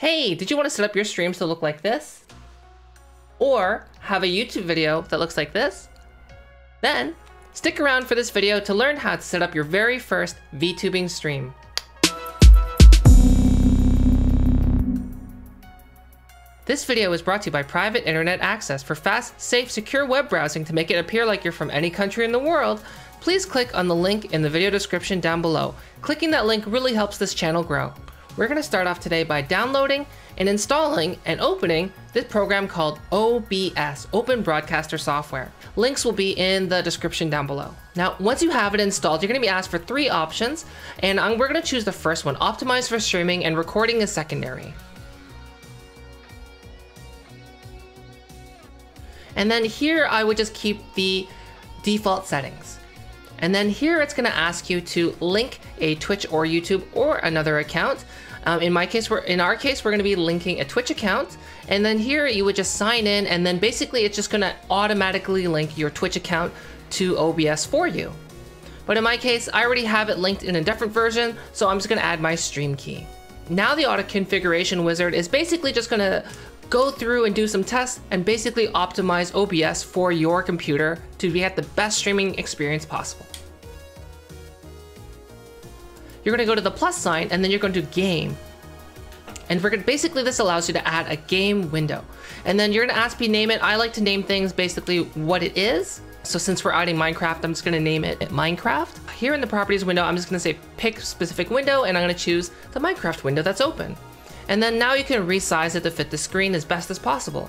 Hey, did you want to set up your streams to look like this? Or have a YouTube video that looks like this? Then, stick around for this video to learn how to set up your very first VTubing stream. This video is brought to you by Private Internet Access. For fast, safe, secure web browsing to make it appear like you're from any country in the world, please click on the link in the video description down below. Clicking that link really helps this channel grow. We're going to start off today by downloading and installing and opening this program called OBS, Open Broadcaster Software. Links will be in the description down below. Now, once you have it installed, you're going to be asked for three options, and we're going to choose the first one, Optimize for Streaming and Recording is Secondary. And then here I would just keep the default settings. And then here it's gonna ask you to link a Twitch or YouTube or another account. Um, in my case, we're in our case, we're gonna be linking a Twitch account. And then here you would just sign in and then basically it's just gonna automatically link your Twitch account to OBS for you. But in my case, I already have it linked in a different version, so I'm just gonna add my stream key. Now the auto configuration wizard is basically just gonna go through and do some tests and basically optimize OBS for your computer to get the best streaming experience possible. You're gonna go to the plus sign and then you're going to game. And we're gonna, basically this allows you to add a game window. And then you're gonna ask me name it. I like to name things basically what it is. So since we're adding Minecraft, I'm just gonna name it Minecraft. Here in the properties window, I'm just gonna say pick specific window and I'm gonna choose the Minecraft window that's open. And then now you can resize it to fit the screen as best as possible.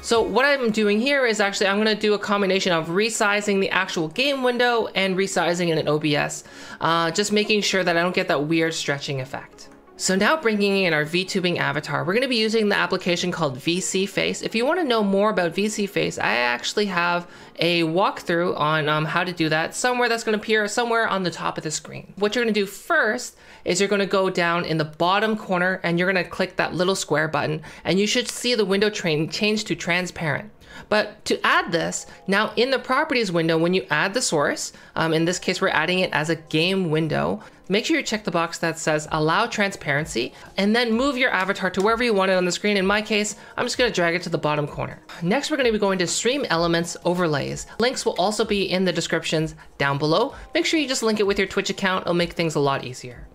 So what I'm doing here is actually I'm going to do a combination of resizing the actual game window and resizing it in OBS, uh, just making sure that I don't get that weird stretching effect. So now bringing in our VTubing avatar, we're going to be using the application called VSeeFace. If you want to know more about VSeeFace, I actually have a walkthrough on um, how to do that somewhere that's going to appear somewhere on the top of the screen. What you're going to do first is you're going to go down in the bottom corner and you're going to click that little square button and you should see the window train change to transparent. But to add this, now in the properties window, when you add the source, um, in this case, we're adding it as a game window, make sure you check the box that says allow transparency and then move your avatar to wherever you want it on the screen. In my case, I'm just gonna drag it to the bottom corner. Next, we're gonna be going to stream elements overlays. Links will also be in the descriptions down below. Make sure you just link it with your Twitch account. It'll make things a lot easier.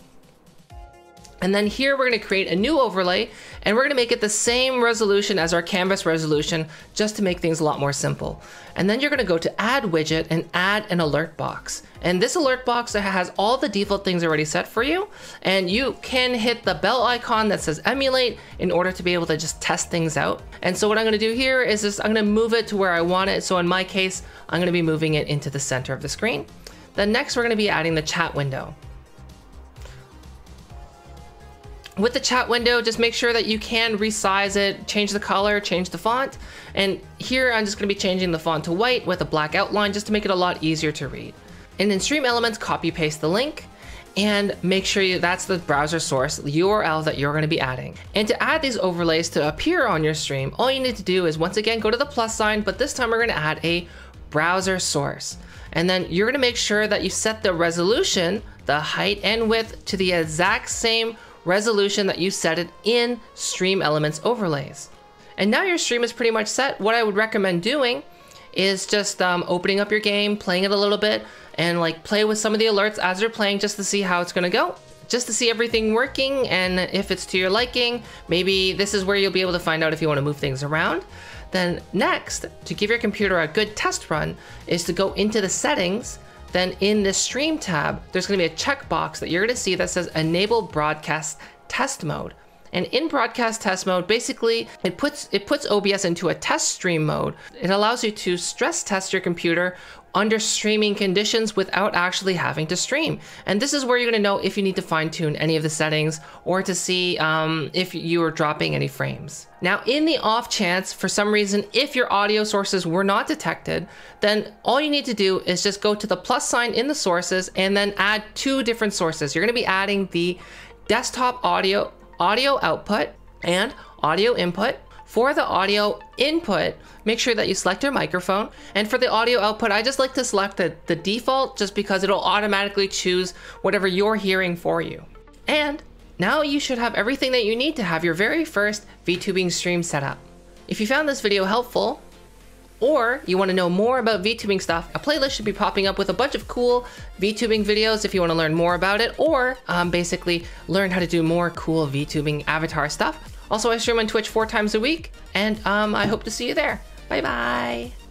And then here we're going to create a new overlay and we're going to make it the same resolution as our canvas resolution just to make things a lot more simple. And then you're going to go to add widget and add an alert box. And this alert box has all the default things already set for you. And you can hit the bell icon that says emulate in order to be able to just test things out. And so what I'm going to do here is just I'm going to move it to where I want it. So in my case, I'm going to be moving it into the center of the screen. Then next we're going to be adding the chat window. With the chat window, just make sure that you can resize it, change the color, change the font. And here I'm just gonna be changing the font to white with a black outline just to make it a lot easier to read. And in Stream Elements, copy paste the link and make sure you, that's the browser source, URL that you're gonna be adding. And to add these overlays to appear on your stream, all you need to do is once again, go to the plus sign, but this time we're gonna add a browser source. And then you're gonna make sure that you set the resolution, the height and width to the exact same resolution that you set it in Stream Elements overlays. And now your stream is pretty much set. What I would recommend doing is just um, opening up your game, playing it a little bit, and like play with some of the alerts as you're playing just to see how it's gonna go. Just to see everything working and if it's to your liking, maybe this is where you'll be able to find out if you wanna move things around. Then next, to give your computer a good test run, is to go into the settings then in the stream tab, there's gonna be a checkbox that you're gonna see that says enable broadcast test mode. And in broadcast test mode, basically it puts it puts OBS into a test stream mode. It allows you to stress test your computer under streaming conditions without actually having to stream. And this is where you're gonna know if you need to fine tune any of the settings or to see um, if you are dropping any frames. Now, in the off chance, for some reason, if your audio sources were not detected, then all you need to do is just go to the plus sign in the sources and then add two different sources. You're gonna be adding the desktop audio, audio output and audio input for the audio input, make sure that you select your microphone. And for the audio output, I just like to select the, the default just because it'll automatically choose whatever you're hearing for you. And Now you should have everything that you need to have your very first VTubing stream set up. If you found this video helpful, or you want to know more about VTubing stuff, a playlist should be popping up with a bunch of cool VTubing videos if you want to learn more about it, or um, basically learn how to do more cool VTubing avatar stuff. Also, I stream on Twitch four times a week, and um, I hope to see you there. Bye bye.